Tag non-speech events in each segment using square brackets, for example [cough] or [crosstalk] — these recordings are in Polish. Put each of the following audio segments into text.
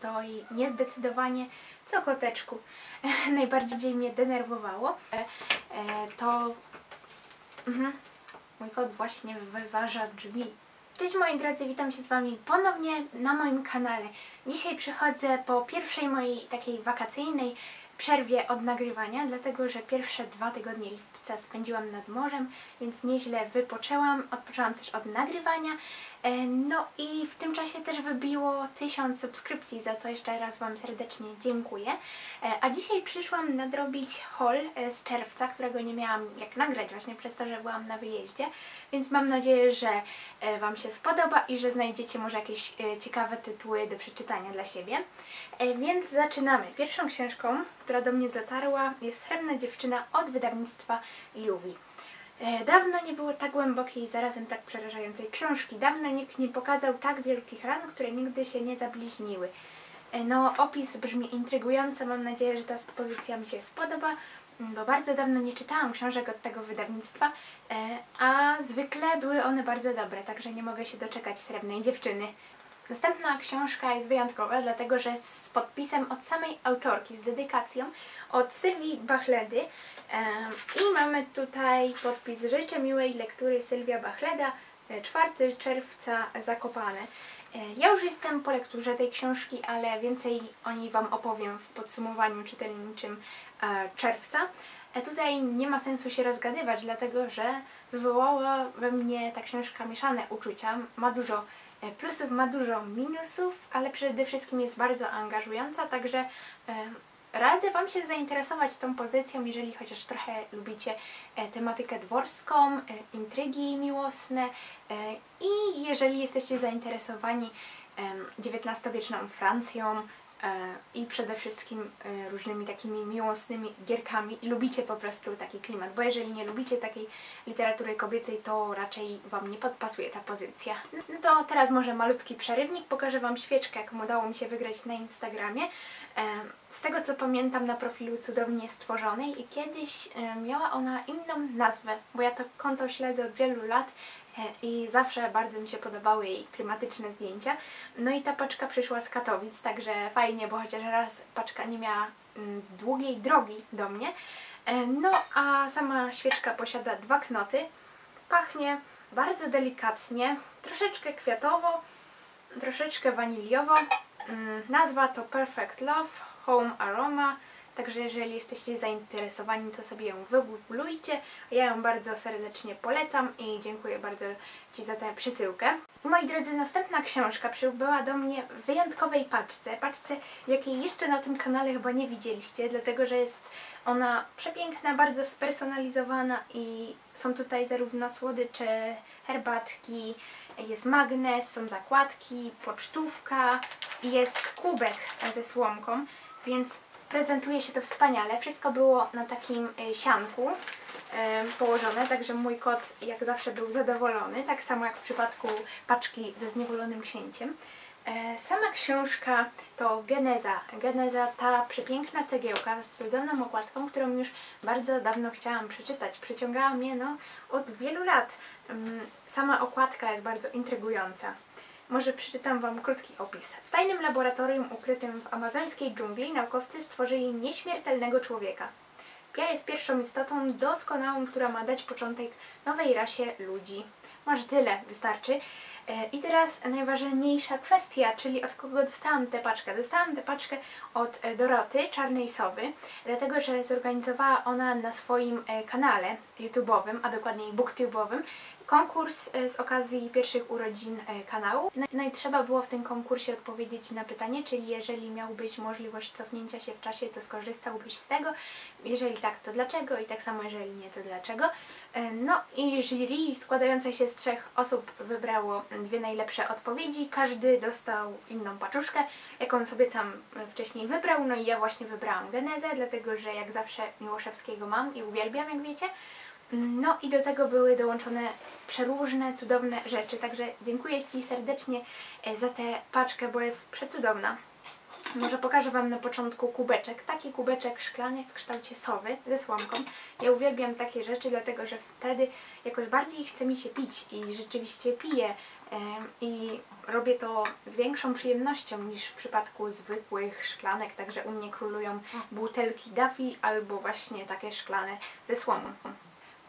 to i niezdecydowanie, co koteczku [laughs] najbardziej mnie denerwowało, e, to mhm, mój kot właśnie wyważa drzwi. Cześć moi drodzy, witam się z Wami ponownie na moim kanale. Dzisiaj przychodzę po pierwszej mojej takiej wakacyjnej przerwie od nagrywania, dlatego że pierwsze dwa tygodnie lipca spędziłam nad morzem, więc nieźle wypoczęłam, odpoczęłam też od nagrywania. E, No i w tym czasie też wybiło tysiąc subskrypcji, za co jeszcze raz Wam serdecznie dziękuję. E, A dzisiaj przyszłam nadrobić haul e, z czerwca, którego nie miałam jak nagrać właśnie przez to, że byłam na wyjeździe, więc mam nadzieję, że Wam się spodoba i że znajdziecie może jakieś ciekawe tytuły do przeczytania dla siebie. Więc zaczynamy. Pierwszą książką, która do mnie dotarła jest Srebrna dziewczyna od wydawnictwa Juwi. E, Dawno nie było tak głębokiej i zarazem tak przerażającej książki. Dawno nikt nie pokazał tak wielkich ran, które nigdy się nie zabliźniły. E, No, opis brzmi intrygująco. Mam nadzieję, że ta pozycja mi się spodoba, bo bardzo dawno nie czytałam książek od tego wydawnictwa, e, a zwykle były one bardzo dobre, także nie mogę się doczekać Srebrnej Dziewczyny. Następna książka jest wyjątkowa, dlatego że z podpisem od samej autorki, z dedykacją od Sylwii Bachledy. I mamy tutaj podpis Życzę miłej lektury Sylwia Bachleda, e, 4 czerwca Zakopane. E, Ja już jestem po lekturze tej książki, ale więcej o niej Wam opowiem w podsumowaniu czytelniczym e, czerwca. E, Tutaj nie ma sensu się rozgadywać, dlatego że wywołała we mnie ta książka mieszane uczucia. Ma dużo e, plusów, ma dużo minusów, ale przede wszystkim jest bardzo angażująca, także e, radzę Wam się zainteresować tą pozycją, jeżeli chociaż trochę lubicie e, tematykę dworską, e, intrygi miłosne e, i jeżeli jesteście zainteresowani XIX-wieczną Francją, i przede wszystkim e, różnymi takimi miłosnymi gierkami i lubicie po prostu taki klimat, bo jeżeli nie lubicie takiej literatury kobiecej, to raczej Wam nie podpasuje ta pozycja. No to teraz może malutki przerywnik, pokażę Wam świeczkę, jaką udało mi się wygrać na Instagramie. E, Z tego co pamiętam na profilu cudownie stworzonej i kiedyś e, miała ona inną nazwę, bo ja to konto śledzę od wielu lat E, i zawsze bardzo mi się podobały jej klimatyczne zdjęcia. No i ta paczka przyszła z Katowic, także fajnie, bo chociaż raz paczka nie miała mm, długiej drogi do mnie. E, No a sama świeczka posiada dwa knoty. Pachnie bardzo delikatnie, troszeczkę kwiatowo, troszeczkę waniliowo. Mm, Nazwa to Perfect Love Home Aroma. Także jeżeli jesteście zainteresowani, to sobie ją wygooglujcie. Ja ją bardzo serdecznie polecam i dziękuję bardzo Ci za tę przesyłkę. Moi drodzy, następna książka przybyła do mnie w wyjątkowej paczce. Paczce, jakiej jeszcze na tym kanale chyba nie widzieliście, dlatego że jest ona przepiękna, bardzo spersonalizowana i są tutaj zarówno słodycze, herbatki, jest magnes, są zakładki, pocztówka i jest kubek ze słomką, więc prezentuje się to wspaniale. Wszystko było na takim e, sianku e, położone, także mój kot jak zawsze był zadowolony, tak samo jak w przypadku paczki ze zniewolonym księciem. E, Sama książka to Geneza. Geneza, ta przepiękna cegiełka z cudowną okładką, którą już bardzo dawno chciałam przeczytać. Przyciągała mnie no, od wielu lat. Mm, Sama okładka jest bardzo intrygująca. Może przeczytam Wam krótki opis. W tajnym laboratorium ukrytym w amazońskiej dżungli naukowcy stworzyli nieśmiertelnego człowieka. Pia jest pierwszą istotą doskonałą, która ma dać początek nowej rasie ludzi. Może tyle, wystarczy. E, I teraz najważniejsza kwestia, czyli od kogo dostałam tę paczkę. Dostałam tę paczkę od e, Doroty, Czarnej Sowy, dlatego że zorganizowała ona na swoim e, kanale YouTube'owym, a dokładniej BookTube'owym, konkurs e, z okazji pierwszych urodzin e, kanału. No, i trzeba było w tym konkursie odpowiedzieć na pytanie, czyli jeżeli miałbyś możliwość cofnięcia się w czasie, to skorzystałbyś z tego. Jeżeli tak, to dlaczego? I tak samo jeżeli nie, to dlaczego? E, No i jury składające się z trzech osób wybrało dwie najlepsze odpowiedzi. Każdy dostał inną paczuszkę, jaką sobie tam wcześniej wybrał. No i ja właśnie wybrałam genezę, dlatego że jak zawsze Miłoszewskiego mam i uwielbiam, jak wiecie. No i do tego były dołączone przeróżne, cudowne rzeczy, także dziękuję Ci serdecznie e, za tę paczkę, bo jest przecudowna. Może pokażę Wam na początku kubeczek. Taki kubeczek szklany w kształcie sowy ze słomką. Ja uwielbiam takie rzeczy, dlatego że wtedy jakoś bardziej chce mi się pić i rzeczywiście piję em, i robię to z większą przyjemnością niż w przypadku zwykłych szklanek, także u mnie królują butelki Duffy albo właśnie takie szklane ze słomą.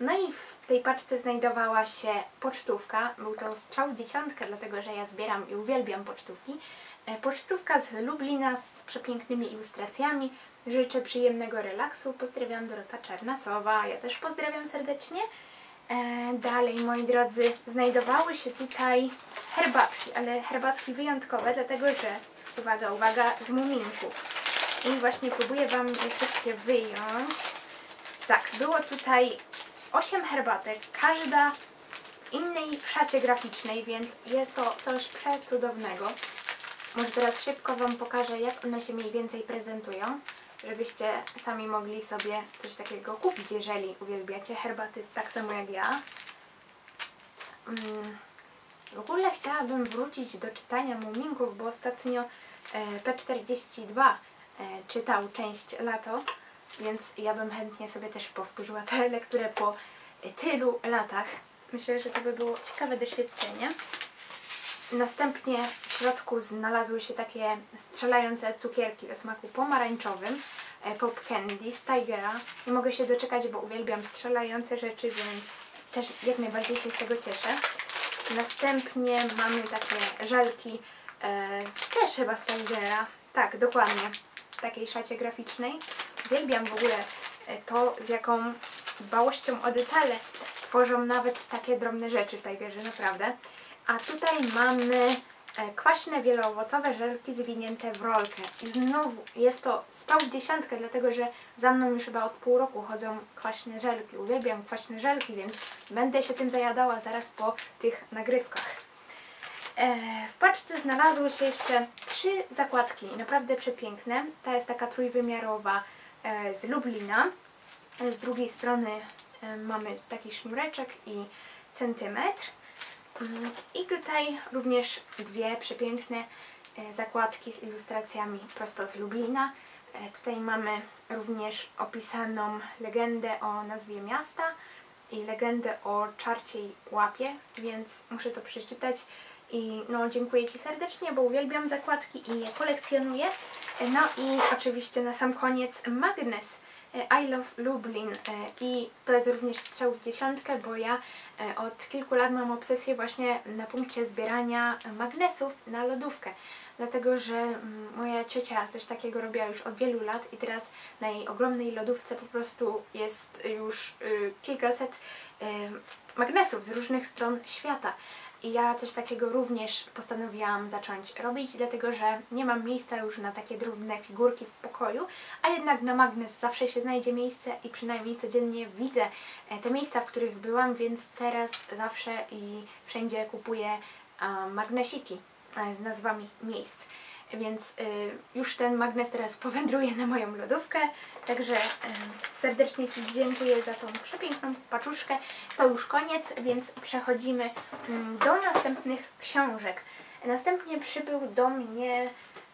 No i w tej paczce znajdowała się pocztówka. Był to strzał dziesiątka, dlatego że ja zbieram i uwielbiam pocztówki. E, Pocztówka z Lublina z przepięknymi ilustracjami. Życzę przyjemnego relaksu. Pozdrawiam Dorota Czarnasowa. Ja też pozdrawiam serdecznie. E, dalej, moi drodzy, znajdowały się tutaj herbatki, ale herbatki wyjątkowe, dlatego że, uwaga, uwaga, z muminków. I właśnie próbuję Wam je wszystkie wyjąć. Tak, było tutaj 8 herbatek, każda w innej szacie graficznej, więc jest to coś przecudownego. Może teraz szybko Wam pokażę, jak one się mniej więcej prezentują, żebyście sami mogli sobie coś takiego kupić, jeżeli uwielbiacie herbaty tak samo jak ja. Mm, W ogóle chciałabym wrócić do czytania Muminków, bo ostatnio e, P42 e, czytał część Lato, więc ja bym chętnie sobie też powtórzyła tę lekturę po e, tylu latach. Myślę, że to by było ciekawe doświadczenie. Następnie w środku znalazły się takie strzelające cukierki o smaku pomarańczowym, e, pop candy z Tigera. Nie mogę się doczekać, bo uwielbiam strzelające rzeczy, więc też jak najbardziej się z tego cieszę. Następnie mamy takie żelki, e, też chyba z Tigera. Tak, dokładnie, w takiej szacie graficznej. Uwielbiam w ogóle e, to, z jaką dbałością o detale tworzą nawet takie drobne rzeczy w Tigerze, naprawdę. A tutaj mamy e, kwaśne wieloowocowe żelki zwinięte w rolkę. I znowu jest to strzał w dziesiątkę, dlatego że za mną już chyba od pół roku chodzą kwaśne żelki. Uwielbiam kwaśne żelki, więc będę się tym zajadała zaraz po tych nagrywkach. E, W paczce znalazły się jeszcze trzy zakładki, naprawdę przepiękne. Ta jest taka trójwymiarowa z Lublina. Z drugiej strony e, mamy taki sznureczek i centymetr. Mm, I tutaj również dwie przepiękne e, zakładki z ilustracjami prosto z Lublina. E, Tutaj mamy również opisaną legendę o nazwie miasta i legendę o czarciej łapie, więc muszę to przeczytać. I no, dziękuję Ci serdecznie, bo uwielbiam zakładki i je kolekcjonuję. No i oczywiście na sam koniec magnes e, I Love Lublin e, i to jest również strzał w dziesiątkę, bo ja e, od kilku lat mam obsesję właśnie na punkcie zbierania magnesów na lodówkę. Dlatego, że mm, moja ciocia coś takiego robiła już od wielu lat i teraz na jej ogromnej lodówce po prostu jest już y, kilkaset y, magnesów z różnych stron świata. I ja coś takiego również postanowiłam zacząć robić, dlatego że nie mam miejsca już na takie drobne figurki w pokoju, a jednak na magnes zawsze się znajdzie miejsce i przynajmniej codziennie widzę e, te miejsca, w których byłam, więc teraz zawsze i wszędzie kupuję magnesiki e, z nazwami miejsc. Więc y, już ten magnes teraz powędruje na moją lodówkę, także y, serdecznie Ci dziękuję za tą przepiękną paczuszkę. To już koniec, więc przechodzimy mm, do następnych książek. Następnie przybył do mnie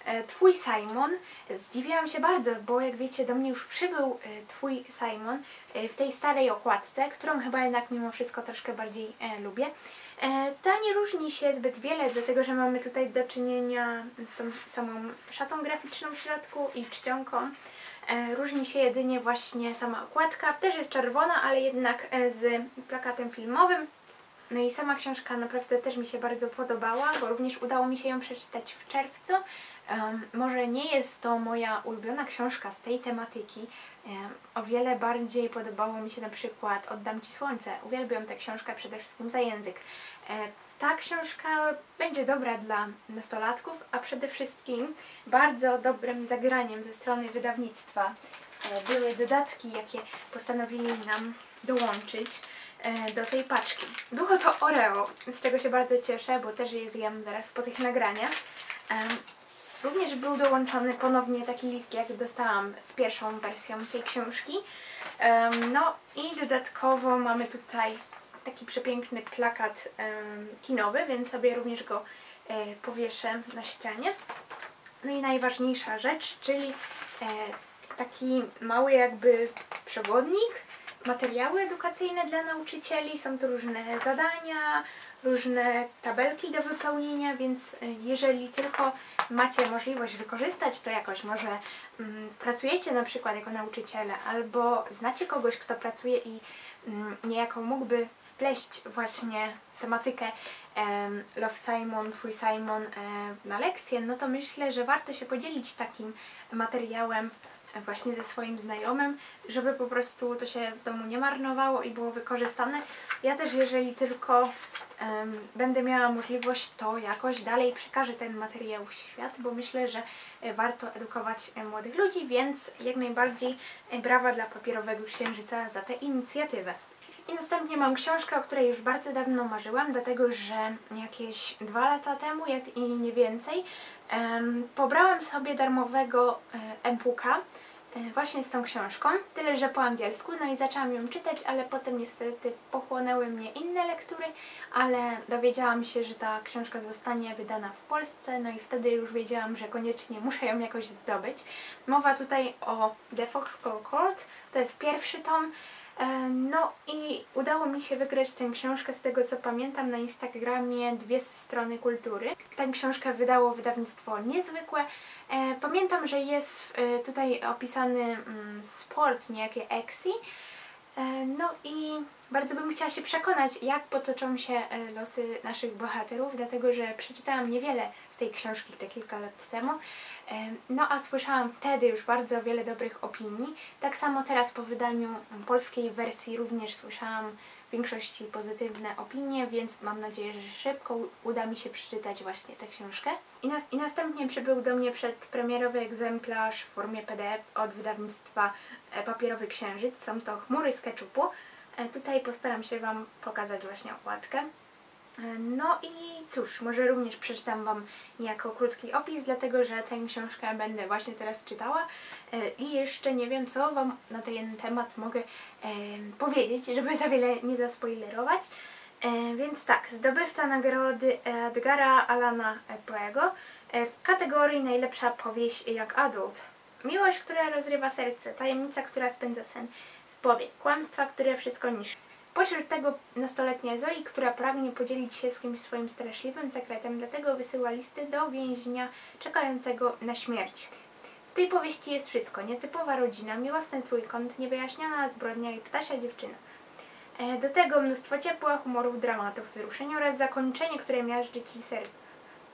e, Twój Simon. Zdziwiłam się bardzo, bo jak wiecie, do mnie już przybył Twój Simon w tej starej okładce, którą chyba jednak mimo wszystko troszkę bardziej e, lubię. E, Ta nie różni się zbyt wiele, dlatego że mamy tutaj do czynienia z tą samą szatą graficzną w środku i czcionką. E, Różni się jedynie właśnie sama okładka, też jest czerwona, ale jednak e, z plakatem filmowym. No i sama książka naprawdę też mi się bardzo podobała, bo również udało mi się ją przeczytać w czerwcu. Em, może nie jest to moja ulubiona książka z tej tematyki. Em, o wiele bardziej podobało mi się na przykład Oddam Ci Słońce. Uwielbiam tę książkę przede wszystkim za język. E, ta książka będzie dobra dla nastolatków, a przede wszystkim bardzo dobrym zagraniem ze strony wydawnictwa e, były dodatki, jakie postanowili nam dołączyć do tej paczki. Było to Oreo, z czego się bardzo cieszę, bo też je zjem zaraz po tych nagraniach. Również był dołączony ponownie taki list, jak dostałam z pierwszą wersją tej książki. No i dodatkowo mamy tutaj taki przepiękny plakat kinowy, więc sobie również go e, powieszę na ścianie. No i najważniejsza rzecz, czyli e, taki mały jakby przewodnik, materiały edukacyjne dla nauczycieli. Są tu różne zadania, różne tabelki do wypełnienia, więc y, jeżeli tylko macie możliwość wykorzystać to jakoś, może mm, pracujecie na przykład jako nauczyciele, albo znacie kogoś, kto pracuje i mm, niejako mógłby wpleść właśnie tematykę em, Love Simon, Twój Simon e, na lekcję, no to myślę, że warto się podzielić takim materiałem e, właśnie ze swoim znajomym, żeby po prostu to się w domu nie marnowało i było wykorzystane. Ja też, jeżeli tylko em, będę miała możliwość, to jakoś dalej przekażę ten materiał w świat, bo myślę, że e, warto edukować e, młodych ludzi, więc jak najbardziej e, brawa dla Papierowego Księżyca za tę inicjatywę. I następnie mam książkę, o której już bardzo dawno marzyłam, dlatego że jakieś dwa lata temu, jak i nie więcej, em, pobrałam sobie darmowego e, e-booka e, właśnie z tą książką, tyle że po angielsku, no i zaczęłam ją czytać, ale potem niestety pochłonęły mnie inne lektury, ale dowiedziałam się, że ta książka zostanie wydana w Polsce, no i wtedy już wiedziałam, że koniecznie muszę ją jakoś zdobyć. Mowa tutaj o The Foxcall Court, to jest pierwszy tom, No i udało mi się wygrać tę książkę z tego co pamiętam na Instagramie Dwie strony kultury. Tę książkę wydało wydawnictwo niezwykłe. E, Pamiętam, że jest e, tutaj opisany mm, sport, niejakie Exi. E, No i bardzo bym chciała się przekonać, jak potoczą się e, losy naszych bohaterów, dlatego że przeczytałam niewiele z tej książki te kilka lat temu. E, No a słyszałam wtedy już bardzo wiele dobrych opinii. Tak samo teraz po wydaniu polskiej wersji również słyszałam większości pozytywne opinie, więc mam nadzieję, że szybko uda mi się przeczytać właśnie tę książkę. I, nas, I następnie przybył do mnie przedpremierowy egzemplarz w formie PDF od wydawnictwa e, Papierowy Księżyc. Są to chmury z keczupu. E, Tutaj postaram się Wam pokazać właśnie okładkę. E, No i cóż, może również przeczytam Wam niejako krótki opis, dlatego że tę książkę będę właśnie teraz czytała e, i jeszcze nie wiem, co Wam na ten temat mogę em, powiedzieć, żeby za wiele nie zaspoilerować. E, Więc tak, zdobywca nagrody Edgara Alana Poego e, w kategorii najlepsza powieść jak adult. Miłość, która rozrywa serce, tajemnica, która spędza sen, spowiedź, kłamstwa, które wszystko niszczy. Pośród tego nastoletnia Zoe, która pragnie podzielić się z kimś swoim straszliwym sekretem, dlatego wysyła listy do więźnia czekającego na śmierć. W tej powieści jest wszystko. Nietypowa rodzina, miłosny trójkąt, niewyjaśniona zbrodnia i ptasia dziewczyna. E, Do tego mnóstwo ciepła, humorów, dramatów, wzruszeń oraz zakończenie, które miażdży ci serce.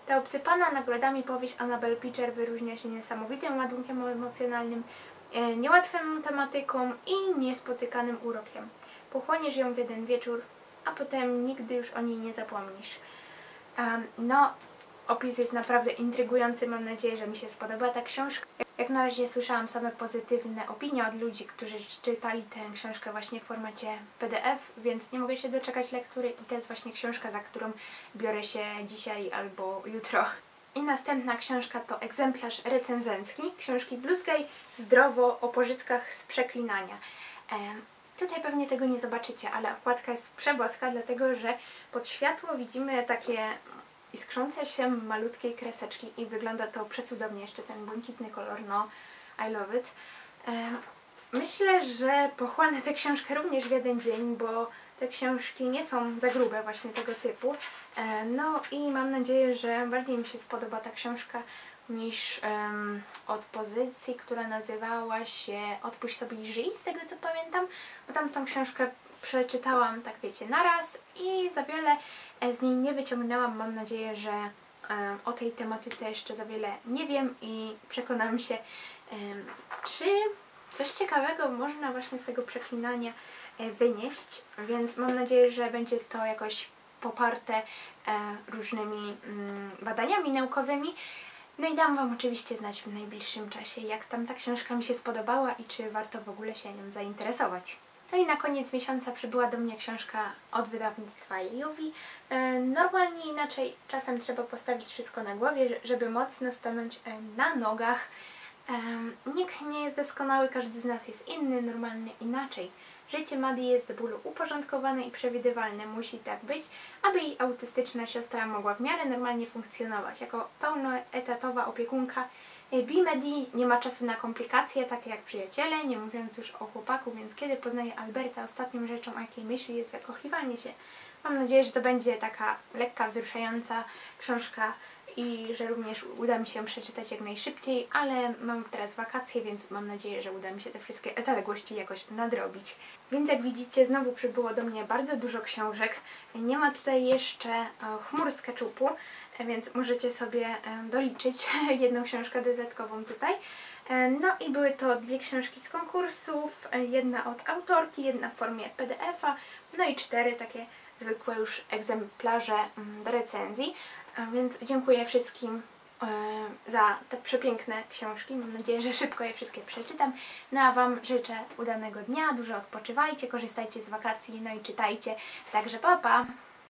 Ta obsypana nagrodami powieść Annabel Pitcher wyróżnia się niesamowitym ładunkiem emocjonalnym, e, niełatwą tematyką i niespotykanym urokiem. Pochłoniesz ją w jeden wieczór, a potem nigdy już o niej nie zapomnisz. Em, no, opis jest naprawdę intrygujący. Mam nadzieję, że mi się spodoba ta książka. Jak na razie słyszałam same pozytywne opinie od ludzi, którzy czytali tę książkę właśnie w formacie PDF, więc nie mogę się doczekać lektury i to jest właśnie książka, za którą biorę się dzisiaj albo jutro. I następna książka to egzemplarz recenzencki książki Blue Sky Zdrowo o pożytkach z przeklinania. Tutaj pewnie tego nie zobaczycie, ale okładka jest przeboska, dlatego że pod światło widzimy takie iskrzące się malutkie kreseczki i wygląda to przecudownie, jeszcze ten błękitny kolor, no I love it. Myślę, że pochłonę tę książkę również w jeden dzień, bo te książki nie są za grube właśnie tego typu. E, No i mam nadzieję, że bardziej mi się spodoba ta książka niż em, od pozycji, która nazywała się Odpuść sobie i żyj, z tego co pamiętam, bo tam tą książkę przeczytałam, tak wiecie, naraz i za wiele e, z niej nie wyciągnęłam. Mam nadzieję, że em, o tej tematyce jeszcze za wiele nie wiem i przekonam się, em, czy coś ciekawego można właśnie z tego przeklinania e, wynieść, więc mam nadzieję, że będzie to jakoś poparte e, różnymi mm, badaniami naukowymi. No i dam Wam oczywiście znać w najbliższym czasie, jak tam ta książka mi się spodobała i czy warto w ogóle się nią zainteresować. No i na koniec miesiąca przybyła do mnie książka od wydawnictwa Juwi. E, Normalnie inaczej czasem trzeba postawić wszystko na głowie, żeby mocno stanąć e, na nogach. Em, Nikt nie jest doskonały, każdy z nas jest inny, normalnie inaczej. Życie Madi jest do bólu uporządkowane i przewidywalne. Musi tak być, aby jej autystyczna siostra mogła w miarę normalnie funkcjonować. Jako pełnoetatowa opiekunka e, Bimedi nie ma czasu na komplikacje, takie jak przyjaciele, nie mówiąc już o chłopaku, więc kiedy poznaje Alberta, ostatnią rzeczą, o jakiej myśli jest zakochiwanie się. Mam nadzieję, że to będzie taka lekka, wzruszająca książka i że również uda mi się przeczytać jak najszybciej, ale mam teraz wakacje, więc mam nadzieję, że uda mi się te wszystkie zaległości jakoś nadrobić. Więc jak widzicie, znowu przybyło do mnie bardzo dużo książek. Nie ma tutaj jeszcze e, chmur z keczupu, więc możecie sobie e, doliczyć [laughs] jedną książkę dodatkową tutaj. E, No i były to dwie książki z konkursów, jedna od autorki, jedna w formie PDF-a, no i cztery takie zwykłe już egzemplarze mm, do recenzji. A Więc dziękuję wszystkim e, za te przepiękne książki. Mam nadzieję, że szybko je wszystkie przeczytam. No a Wam życzę udanego dnia, dużo odpoczywajcie, korzystajcie z wakacji, no i czytajcie. Także pa pa!